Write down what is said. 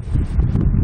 フフフ。